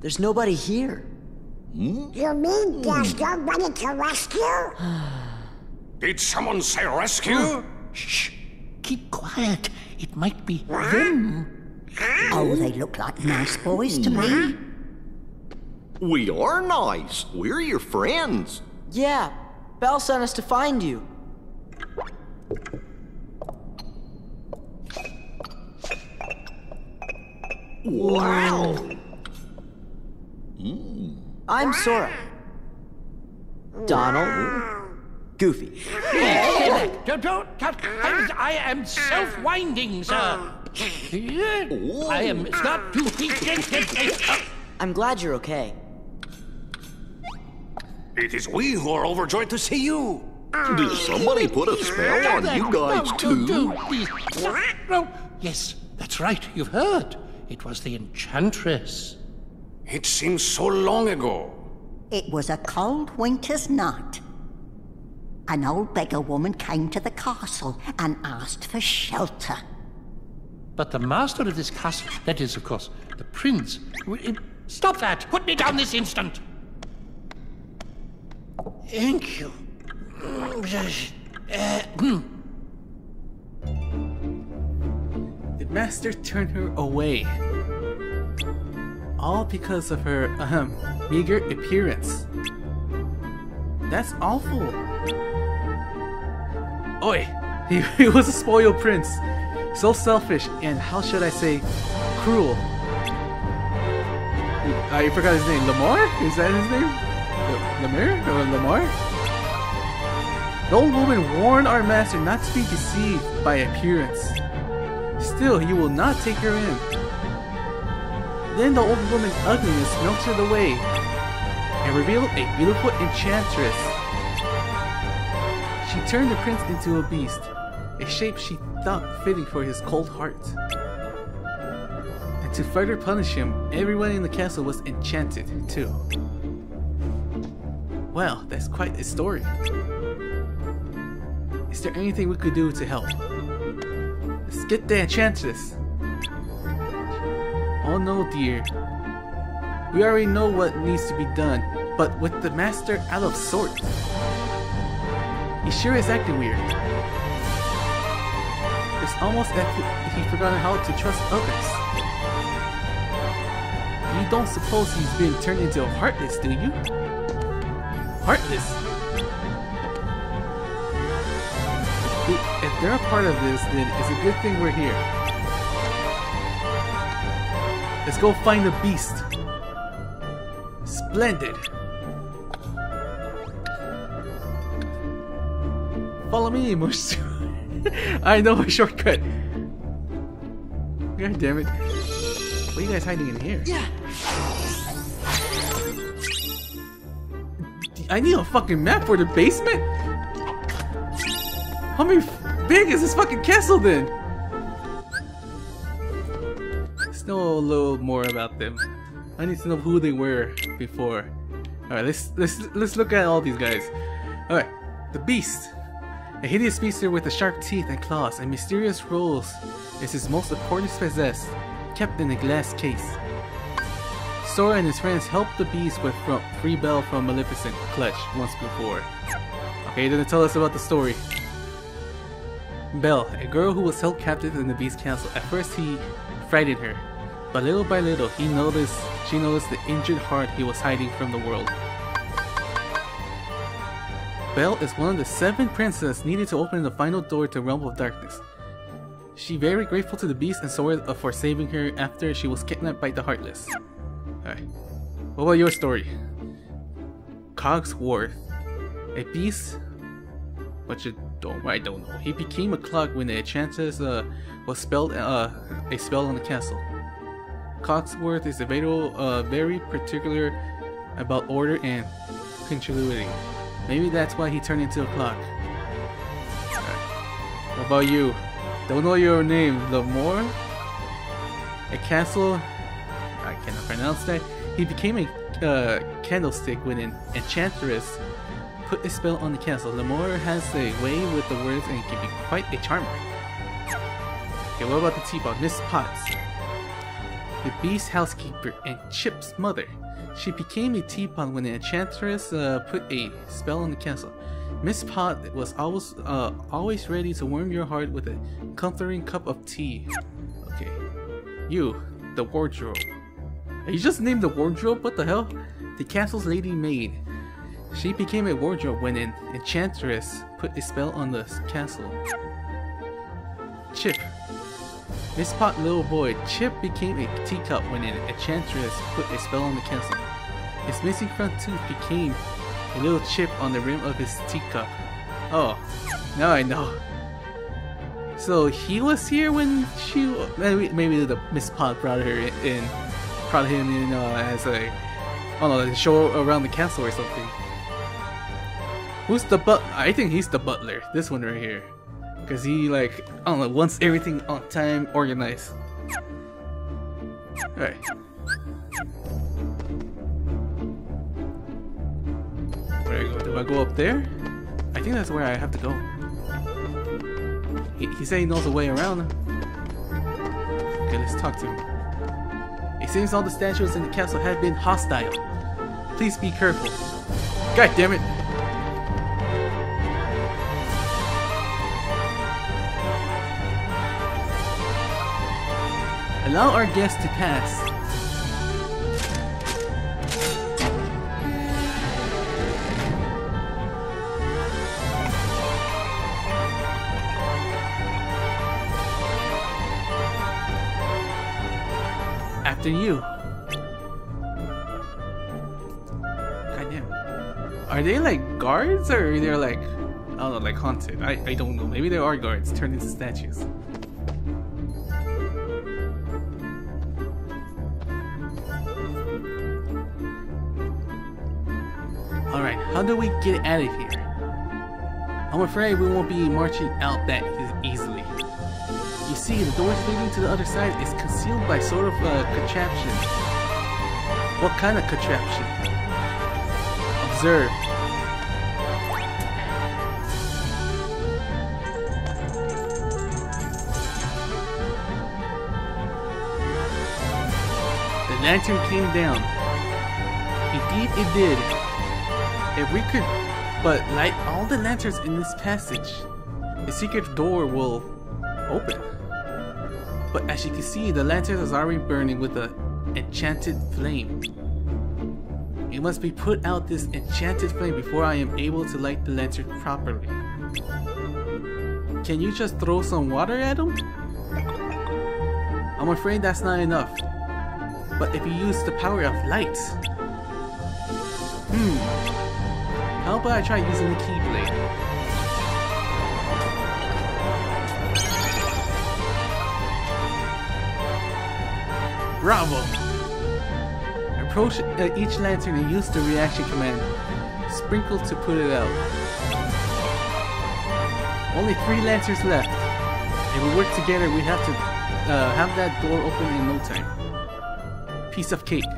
There's nobody here. Hmm? You mean there's nobody to rescue? Did someone say rescue? Shh. Keep quiet. It might be them. Oh, they look like nice boys to me. Hmm. We are nice. We're your friends. Yeah, Belle sent us to find you. Wow. I'm Sora. Donald. Goofy. Don't, don't, don't, I, I am self-winding, sir. I am not too I'm glad you're okay. It is we who are overjoyed to see you. Did somebody put a spell on you guys too? No, yes, that's right. You've heard. It was the Enchantress. It seems so long ago. It was a cold winter's night. An old beggar woman came to the castle and asked for shelter. But the master of this castle, that is, of course, the prince. w- Stop that! Put me down this instant! Thank you. Uh, hmm. The master turned her away. All because of her meager appearance. That's awful. Oi! He, he was a spoiled prince. So selfish and how should I say, cruel. Ah, I forgot his name. Lamar? Is that his name? L- Lemire? Or Lamar? The old woman warned our master not to be deceived by appearance. Still, he will not take her in. Then the old woman's ugliness melted away and revealed a beautiful enchantress. She turned the prince into a beast, a shape she thought fitting for his cold heart. And to further punish him, everyone in the castle was enchanted too. Well, that's quite a story. Is there anything we could do to help? Let's get the enchantress. Oh no, dear. We already know what needs to be done, but with the master out of sorts. He sure is acting weird. It's almost as if he forgotten how to trust others. You don't suppose he's been turned into a heartless, do you? Heartless? If they're a part of this, then it's a good thing we're here. Let's go find the beast. Splendid. Follow me, Mush. I know a shortcut. God damn it. What are you guys hiding in here? Yeah. I need a fucking map for the basement? How many big is this fucking castle then? Know a little more about them. I need to know who they were before. Alright, let's let's let's look at all these guys. Alright, the beast. A hideous beaster with sharp teeth and claws and mysterious rolls is his most important possessed, kept in a glass case. Sora and his friends helped the beast with from free Belle from Maleficent Clutch once before. Okay, then tell us about the story. Belle, a girl who was held captive in the beast castle. At first he frightened her, but little by little he noticed she noticed the injured heart he was hiding from the world. Belle is one of the seven princesses needed to open the final door to Realm of Darkness. She very grateful to the beast and Sora for saving her after she was kidnapped by the Heartless. Alright. What about your story? Cogsworth. A beast? What you don't I don't know. He became a clock when the enchantress uh, was spelled uh, a spell on the castle. Cogsworth is very, uh, very particular about order and punctuality. Maybe that's why he turned into a clock. What about you? Don't know your name, Lamore? A castle I cannot pronounce that. He became a uh, candlestick when an enchantress put a spell on the castle. Lemore has a way with the words and can be quite a charmer. Okay, what about the teapot? Miss Potts. The Beast housekeeper, and Chip's mother. She became a teapot when the enchantress uh, put a spell on the castle. Miss Pot was always uh, always ready to warm your heart with a comforting cup of tea. Okay, you, the wardrobe. You just named the wardrobe? What the hell? The castle's lady maid. She became a wardrobe when an enchantress put a spell on the castle. Chip. Miss Pot little boy, Chip became a teacup when an enchantress put a spell on the castle. His missing front tooth became a little chip on the rim of his teacup. Oh, now I know. So he was here when she maybe, maybe the Miss Pot brought her in, brought him in uh, as a I don't know, show around the castle or something. Who's the but? I think he's the butler. This one right here, because he like I don't know wants everything on time, organized. All right. Where do I go? Do I go up there? I think that's where I have to go. He, he said he knows the way around. Okay, let's talk to him. It seems all the statues in the castle have been hostile. Please be careful. God damn it! Allow our guests to pass. After you. God damn. Are they like guards or they're like I don't know, like haunted? I, I don't know. Maybe they are guards turned into statues. Alright, how do we get out of here? I'm afraid we won't be marching out that easily. You see, the doors leading to the other side is concealed by sort of a contraption. What kind of contraption? Observe. The lantern came down. Indeed it did. If we could but light all the lanterns in this passage, the secret door will open. But as you can see, the lantern is already burning with an enchanted flame. It must be put out this enchanted flame before I am able to light the lantern properly. Can you just throw some water at him? I'm afraid that's not enough. But if you use the power of light... Hmm. How about I try using the Keyblade? Bravo! Approach uh, each lantern and use the reaction command. Sprinkle to put it out. Only three lanterns left. If we work together, we have to uh, have that door open in no time. Piece of cake.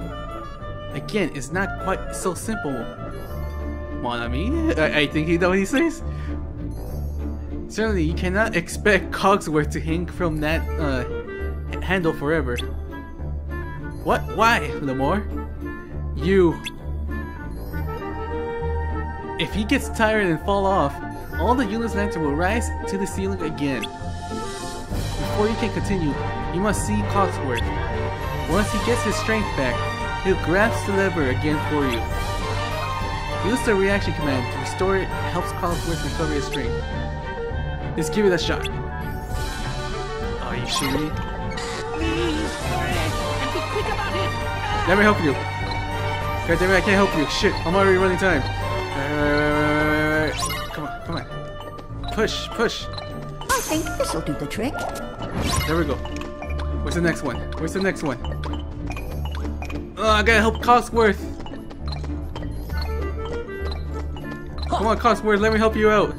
Again, it's not quite so simple. Mon ami, I, I think you know what he says. Certainly, you cannot expect Cogsworth to hang from that uh, handle forever. What? Why, Lemore? You. If he gets tired and fall off, all the unit's lantern will rise to the ceiling again. Before you can continue, you must see Cogsworth. Once he gets his strength back, he'll grasp the lever again for you. Use the reaction command to restore it helps Cogsworth recover his strength. Let's give it a shot. Are you sure? Please, hurry, and be quick about it. Let me help you. God damn it, I can't help you. Shit, I'm already running time. Come on, come on. Push, push. I think this'll do the trick. There we go. Where's the next one? Where's the next one? Oh, I gotta help Cogsworth. Come on, Cogsworth, let me help you out.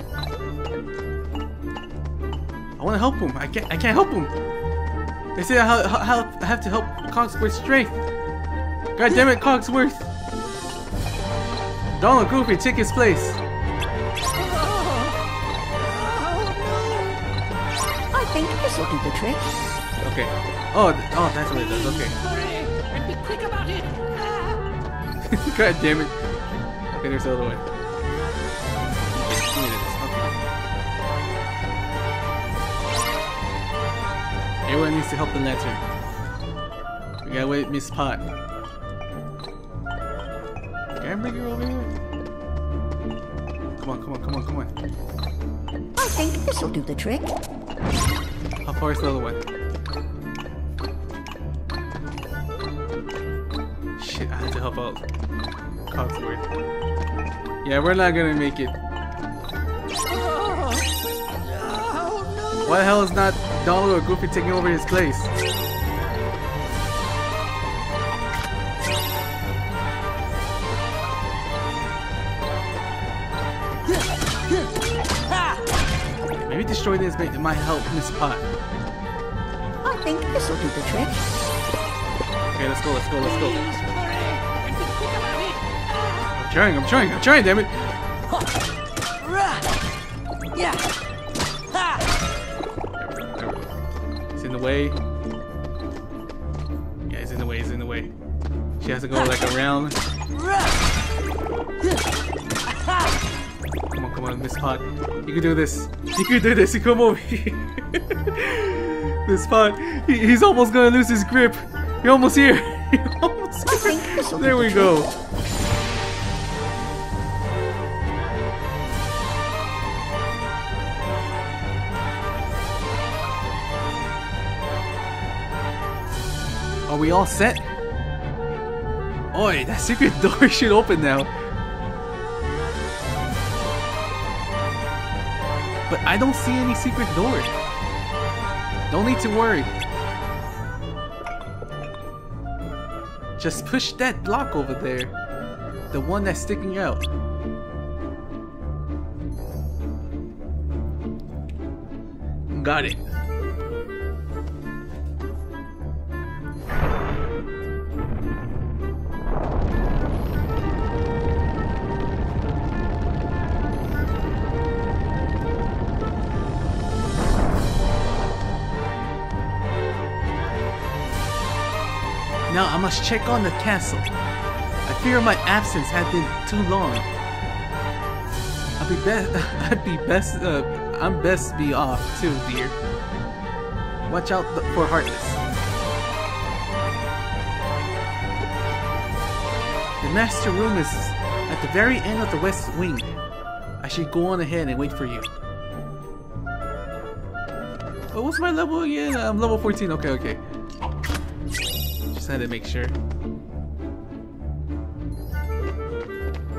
I wanna help him. I can't. I can't help him. They say I, ha- ha- I have to help Cogsworth's strength. God damn it, Cogsworth. Donald Goofy, take his place. I think this'll do the trick. Okay. Oh, th- oh, that's what it does. Okay. Hurry and be quick about it. God damn it. Okay, there's the other one. Everyone needs to help the lantern. We gotta wait Miss Pot. Can I bring her over here? Come on, come on, come on, come on. I think this'll do the trick. How far is the other one? Shit, I had to help out. Cogsworth. Yeah, we're not gonna make it. Oh, Why the hell is not Donald or Goofy taking over his place? Maybe destroy this bit might help Miss Pot. I think this'll do the trick. Okay, let's go, let's go, let's go. Please hurry and be quick about it. I'm trying, I'm trying, I'm trying, damn it! Yeah. Way. Yeah, it's in the way, it's in the way. She has to go like around. Come on, come on, Miss Pot. You can do this. You can do this. You come over here. Miss Pot. He, he's almost gonna lose his grip. You're almost here. You're almost here. think this'll do There we go. We all set? Oi, that secret door should open now. But I don't see any secret door. Don't need to worry. Just push that block over there. The one that's sticking out. Got it. Now I must check on the castle. I fear my absence had been too long. I'd be best. I'd be best. Uh, I'm best be off too, dear. Watch out for Heartless. The master room is at the very end of the west wing. I should go on ahead and wait for you. Oh, what's my level again? I'm level 14. Okay, okay. Just had to make sure.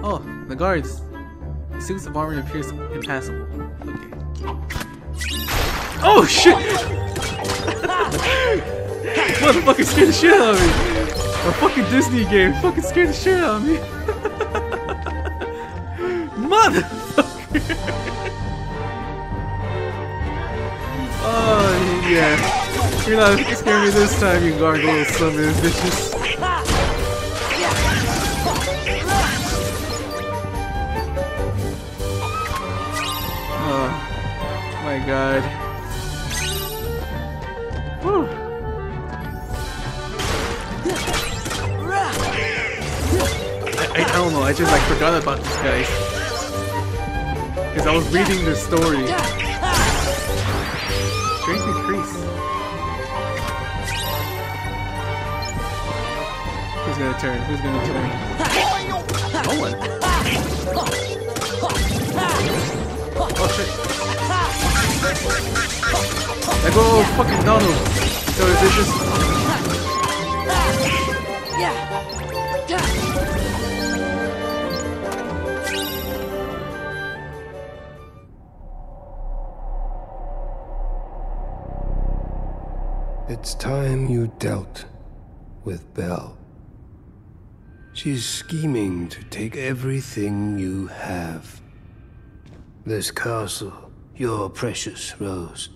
Oh, the guards. The suits of armor appears impassable. Okay. Oh shit! Motherfucker scared the shit out of me! A fucking Disney game fucking scared the shit out of me! You're not scaring me this time, you gargoyle son of bitches. Oh my god. Whew. I, I, don't know, I just like forgot about these guys. Because I was reading the story. Strength increase. Who's gonna turn? Who's gonna turn? No one. Oh shit. Go fucking Donald. So is just It's time you dealt with Belle. She's scheming to take everything you have. This castle, your precious Rose,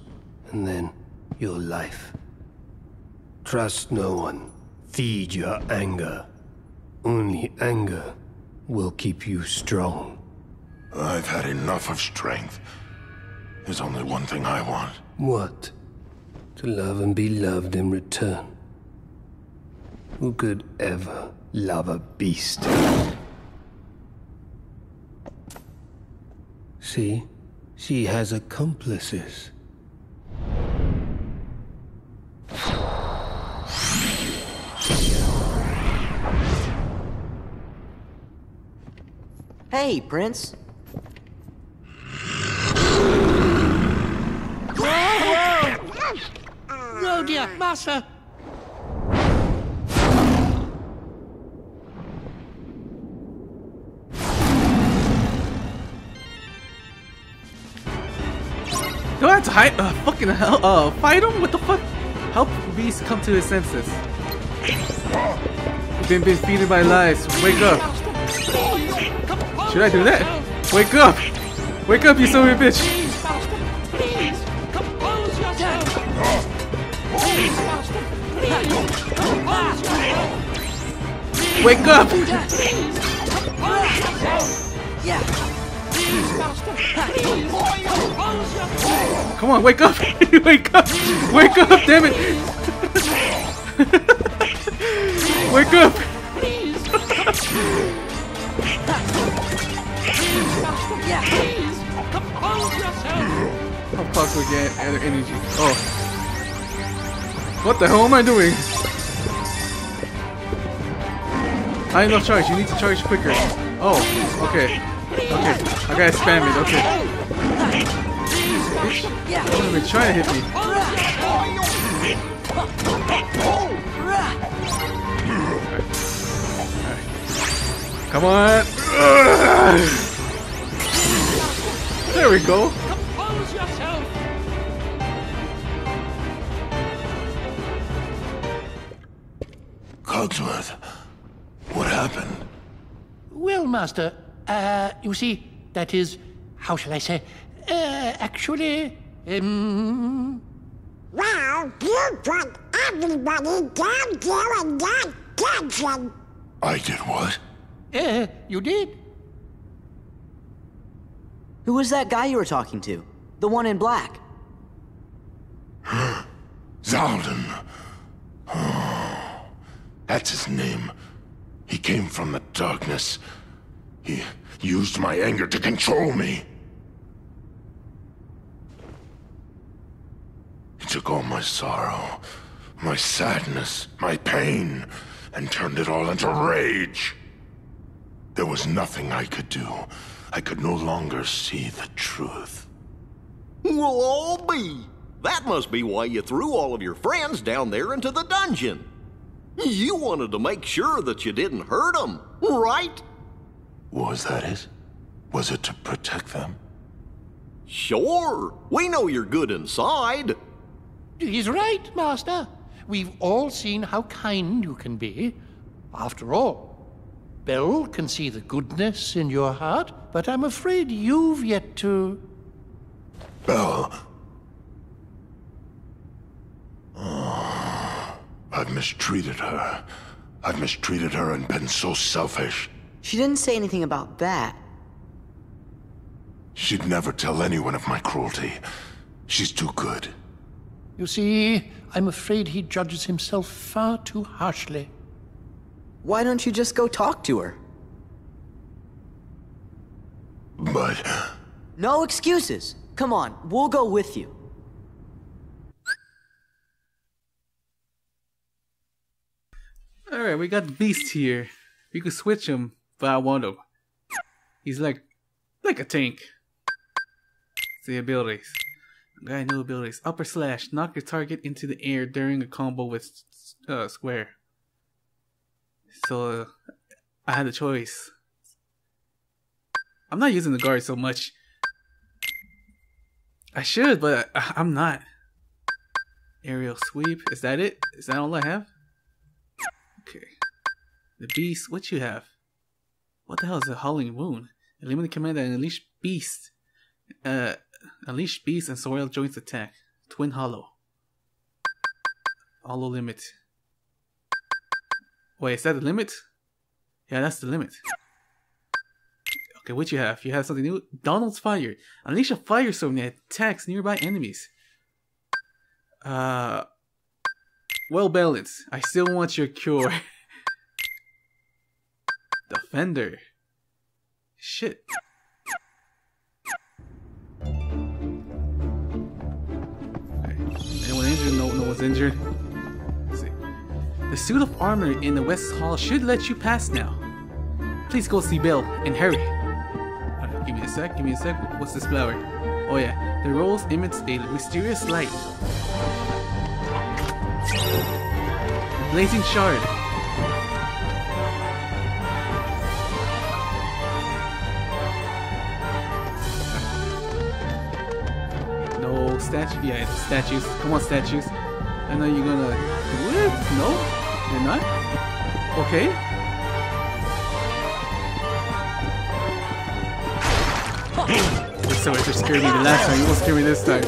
and then your life. Trust no one. Feed your anger. Only anger will keep you strong. I've had enough of strength. There's only one thing I want. What? to love and be loved in return. Who could ever love a beast? See, she has accomplices. Hey, Prince. Oh dear, Master! To hide? Uh, fucking hell! Uh, fight him? What the fuck? Help Beast come to his senses. You've been defeated by lies. Wake up! Should I do that? Wake up! Wake up, you silly bitch! Wake up! Come on, wake up! wake up! Wake up, damn it! wake up! How fuck we get other energy? Oh. What the hell am I doing? I have no charge. You need to charge quicker. Oh, okay. Okay. I gotta spam it. Okay. Bitch. Don't even try to hit me. Come on. There we go. Cogsworth, what happened? Well, Master, uh, you see, that is, how shall I say, uh, actually, um, Well, you put everybody down there in that dungeon. I did what? uh, you did. Who was that guy you were talking to? The one in black. Xaldin. That's his name. He came from the darkness. He used my anger to control me. He took all my sorrow, my sadness, my pain, and turned it all into rage. There was nothing I could do. I could no longer see the truth. We'll all be. That must be why you threw all of your friends down there into the dungeon. You wanted to make sure that you didn't hurt them, right? Was that it? Was it to protect them? Sure. We know you're good inside. He's right, Master. We've all seen how kind you can be. After all, Belle can see the goodness in your heart, but I'm afraid you've yet to. Belle. Oh, ah, I've mistreated her. I've mistreated her and been so selfish. She didn't say anything about that. She'd never tell anyone of my cruelty. She's too good. You see, I'm afraid he judges himself far too harshly. Why don't you just go talk to her? But No excuses. Come on, we'll go with you. Alright, we got the Beast here. We could switch him, but I want him. He's like, like a tank. The abilities. Guy new abilities. Upper slash. Knock your target into the air during a combo with uh, square. So, uh, I had a choice. I'm not using the guard so much. I should, but I, I'm not. Aerial sweep. Is that it? Is that all I have? Okay. The beast. What you have? What the hell is a howling wound? Eliminate commander and unleash beast. Uh, unleash beast and soil joints attack. Twin hollow. Hollow limit. Wait, is that the limit? Yeah, that's the limit. Okay, what you have? You have something new? Donald's Fire. Unleash a fire firestorm that attacks nearby enemies. Uh, well balanced. I still want your cure. Defender. Shit. Anyone injured? No, no one's injured. The suit of armor in the West Hall should let you pass now. Please go see Bill and hurry. Uh, give me a sec. Give me a sec. What's this flower? Oh yeah, the rose emits a mysterious light. Blazing shard. Statue. Yeah, it's statues. Come on, statues. I know you're gonna do it. No, you're not. Okay. This so just scared me the last time. You won't scare me this time.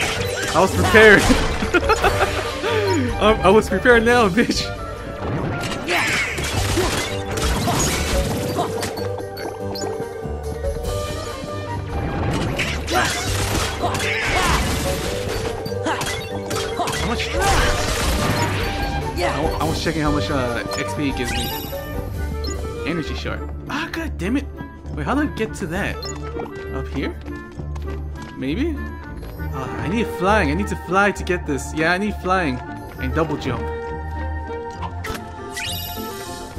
I was prepared. I was prepared now, bitch. Checking how much uh, XP it gives me. Energy shard. Ah, god damn it. Wait, how do I get to that? Up here? Maybe? Ah, I need flying. I need to fly to get this. Yeah, I need flying. And double jump.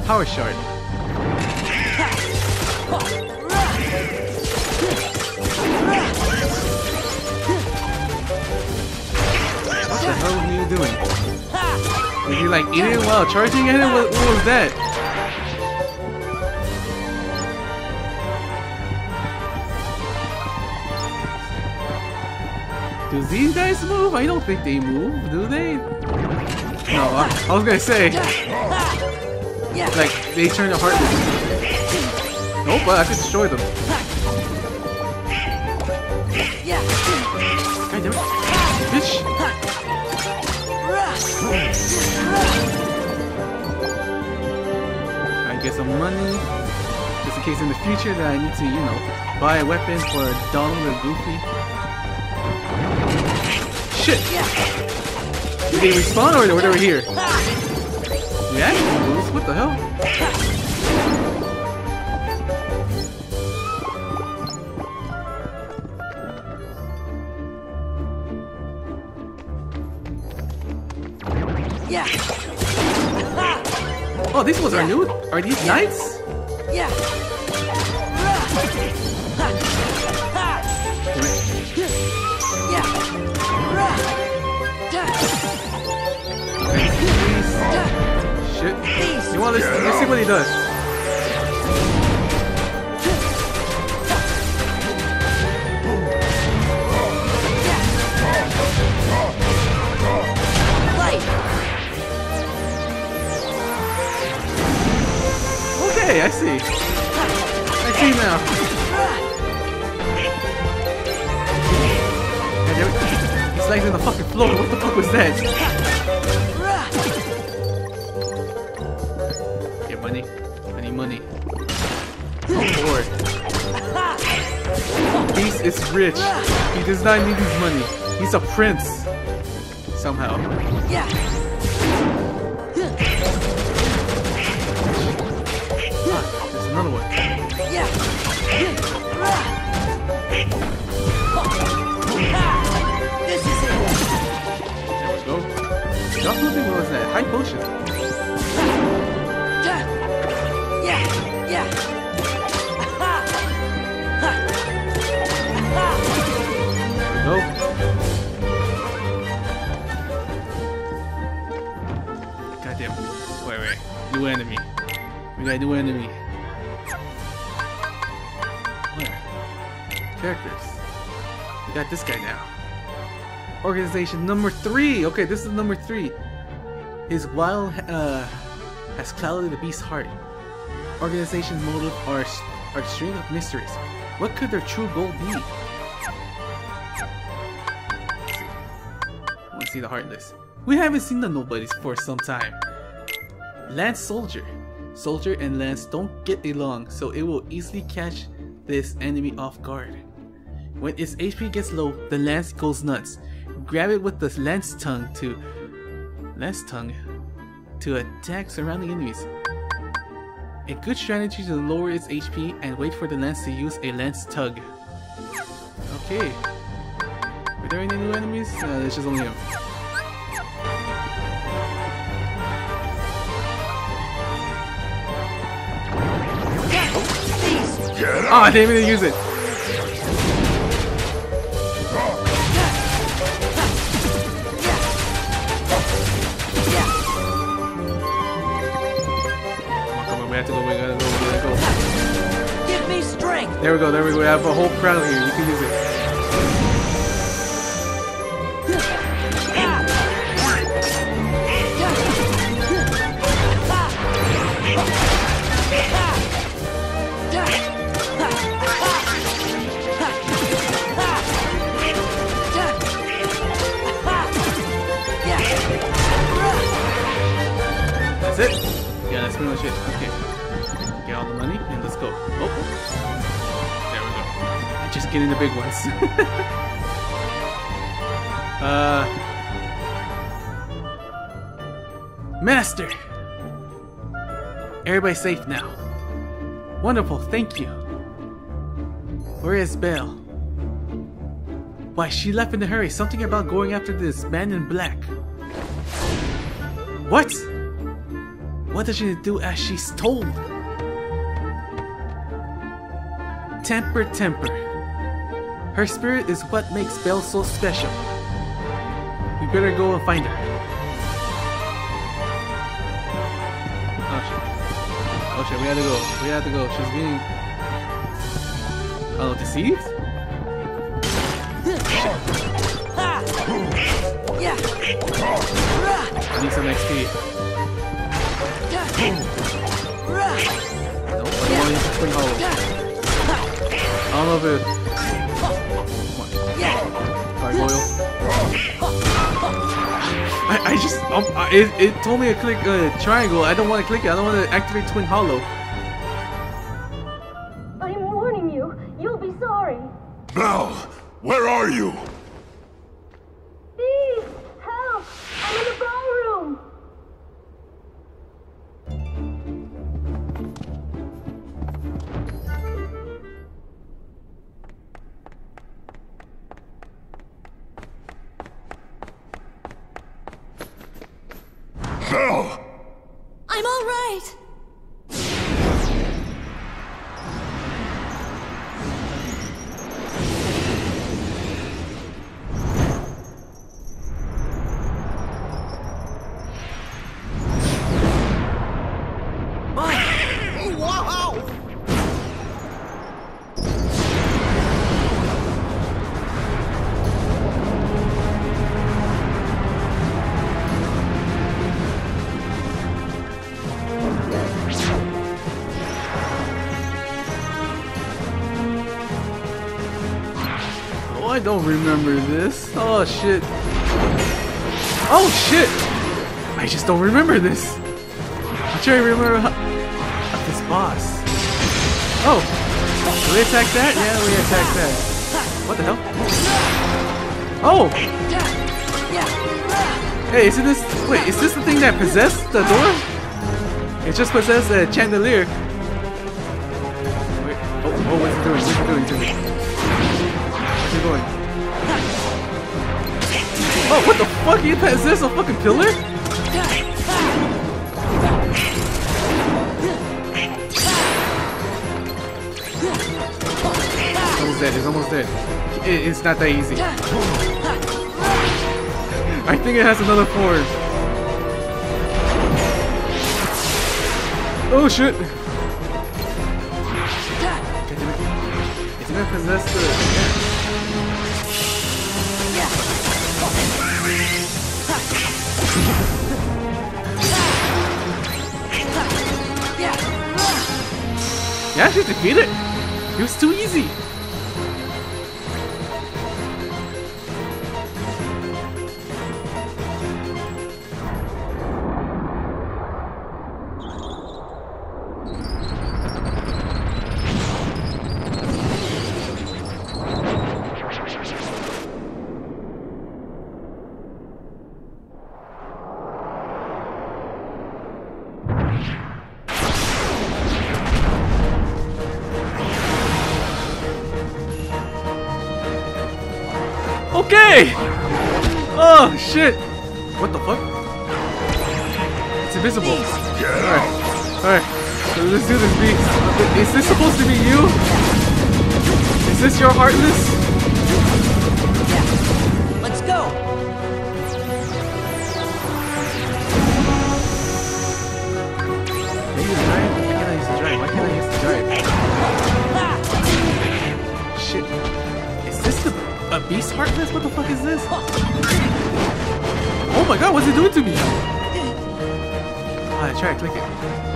Power shard. Were you like eating it while charging at it? What, what was that? Do these guys move? I don't think they move, do they? No, I, I was gonna say. Like, they turn to heartless. Nope, but I could destroy them. I get some money. Just in case in the future that I need to, you know, buy a weapon for Donald or Goofy. Shit! Did they respawn or were they here? We actually? What the hell? These are new? Are these knights? Yeah. Shit. You want let's see what he does. Okay, I see. I see now. He's like in the fucking floor. What the fuck was that? Get money. I need money. Oh lord. Beast is rich. He does not need his money. He's a prince. Somehow. Ah, Drop moving, what was that? High potion. There we go. Goddamn. Wait, wait. New enemy. We got a new enemy. Where? Characters. We got this guy now. Organization number three. Okay, this is number three. His wild uh, has clouded the beast's heart. Organization's motive are are a string of mysteries. What could their true goal be? Want to see the heartless. We haven't seen the nobodies for some time. Lance Soldier. Soldier and Lance don't get along, so it will easily catch this enemy off guard. When its HP gets low, the Lance goes nuts. Grab it with the lance tongue to lance tongue to attack surrounding enemies. A good strategy to lower its HP and wait for the lance to use a lance tug. Okay. Are there any new enemies? No, there's just only him. Oh, ah, I didn't even use it. There we go, there we go. We have a whole crown here. You can use it. That's it? Yeah, that's pretty much it. Okay. Get all the money and let's go. Oh. Just getting the big ones. uh. Master! Everybody's safe now. Wonderful, thank you. Where is Belle? Why, she left in a hurry. Something about going after this man in black. What? What does she do as she's told? Temper, temper. Her spirit is what makes Belle so special. We better go and find her. Oh shit. Oh shit, we gotta go. We have to go. She's being. Oh, deceived? I need some XP. Nope, I don't want to Twin Hollow. I don't know if it. I, I just. Um, I, it, it told me to click uh, triangle. I don't want to click it. I don't want to activate Twin Hollow. I'm all right. Don't remember this. Oh shit. Oh shit! I just don't remember this. I'm to remember how, this boss. Oh, do we attack that? Yeah, we attack that. What the hell? Oh! Hey, isn't this? Wait, is this the thing that possessed the door? It just possessed a chandelier. Wait, oh, oh, what's it doing? What's it doing to me? It going? Oh, what the fuck? You is this a fucking pillar? It's almost dead. It's almost dead. It, it's not that easy. I think it has another form. Oh shit! God damn it. It's gonna possess the. Yeah, she defeated. It was too easy. Okay! Oh shit! What the fuck? It's invisible. Alright. Alright. So let's do this beast. Is this supposed to be you? Is this your heartless? Beast heartless? What the fuck is this? Oh my god, what's it doing to me? Ah, Alright, try to click it.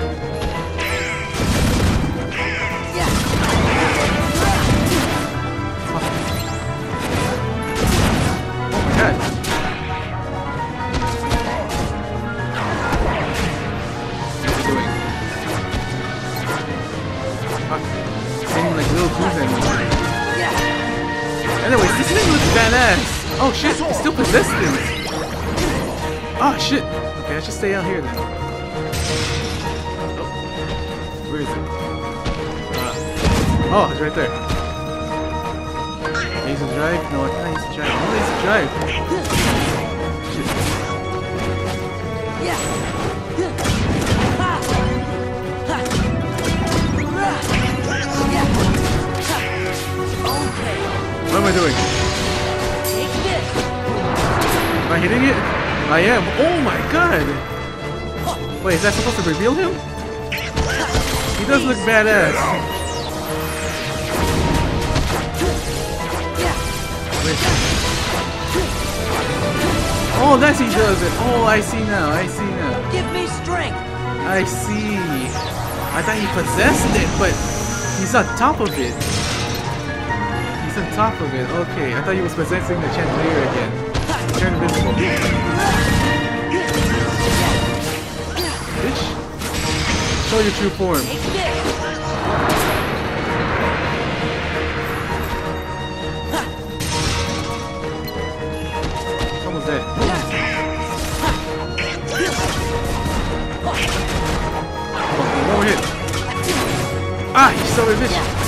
This thing looks badass. Oh shit, it's still things. Oh shit. Okay, I should stay out here then. Oh. Where is it? Uh, oh, it's right there. I use the drive? No, I can't use the drive. I use the drive. What am I doing? Am I hitting it? I am. Oh my god! Wait, is that supposed to reveal him? He does look badass. Wait. Oh, that's he does it. Oh, I see now. I see now. Give me strength. I see. I thought he possessed it, but he's on top of it. He's on top of it. Okay, I thought he was possessing the chandelier again. Turn invisible. Bitch. Show your true form. Almost dead. One more hit. Ah, you son of bitch.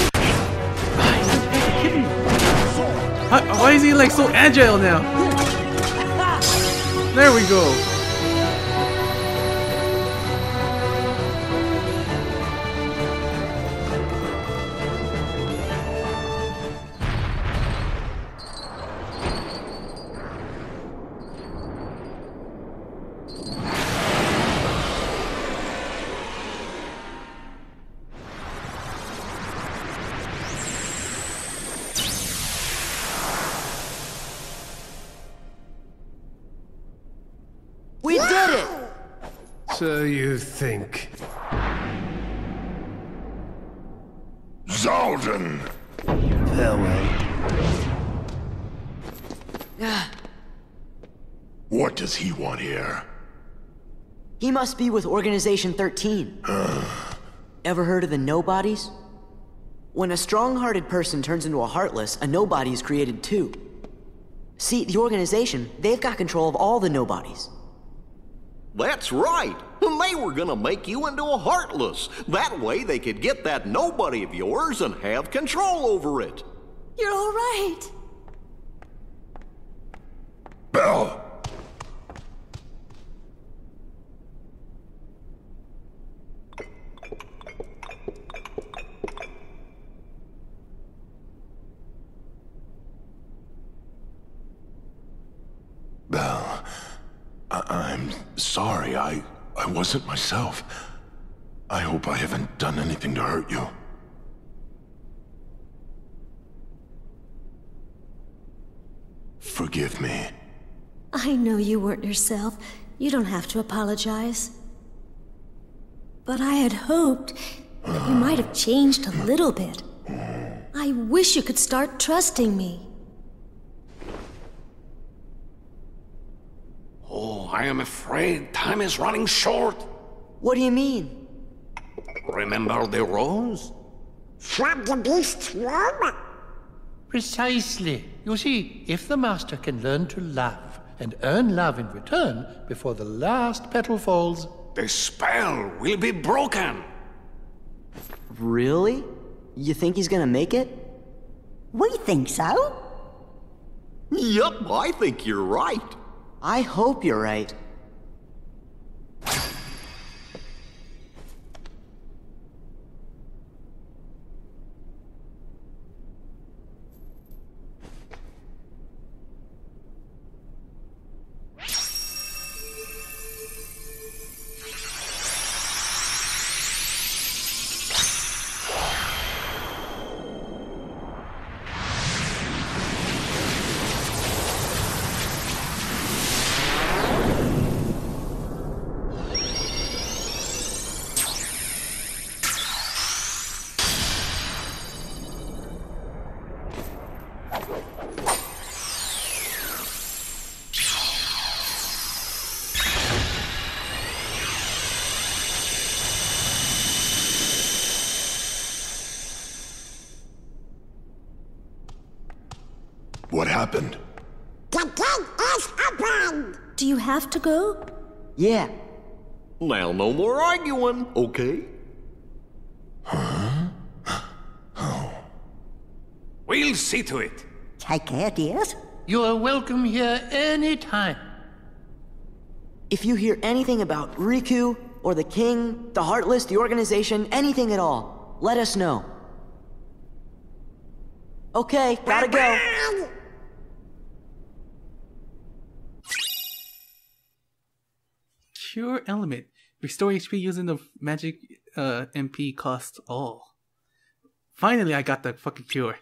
Why, why is he like so agile now? There we go. What does he want here? He must be with Organization 13. Ever heard of the Nobodies? When a strong-hearted person turns into a Heartless, a Nobody is created too. See, the organization, they've got control of all the Nobodies. That's right. And They were gonna make you into a heartless. That way they could get that nobody of yours and have control over it. You're all right. Belle! Belle, I- I'm sorry. I I wasn't myself. I hope I haven't done anything to hurt you. Forgive me. I know you weren't yourself. You don't have to apologize. But I had hoped that you might have changed a little bit. I wish you could start trusting me. Oh, I am afraid time is running short. What do you mean? Remember the rose? From the beast's room? Precisely. You see, if the master can learn to love and earn love in return before the last petal falls, The spell will be broken. Really? You think he's gonna make it? We think so. Yup, I think you're right. I hope you're right. Happened? The gate is open! Do you have to go? Yeah. Now, no more arguing, okay? We'll see to it. Take care, dears. You are welcome here any time. If you hear anything about Riku, or the King, the Heartless, the organization, anything at all, let us know. Okay, gotta go. Cure element. Restore HP using the magic uh, MP costs all. Finally, I got the fucking cure.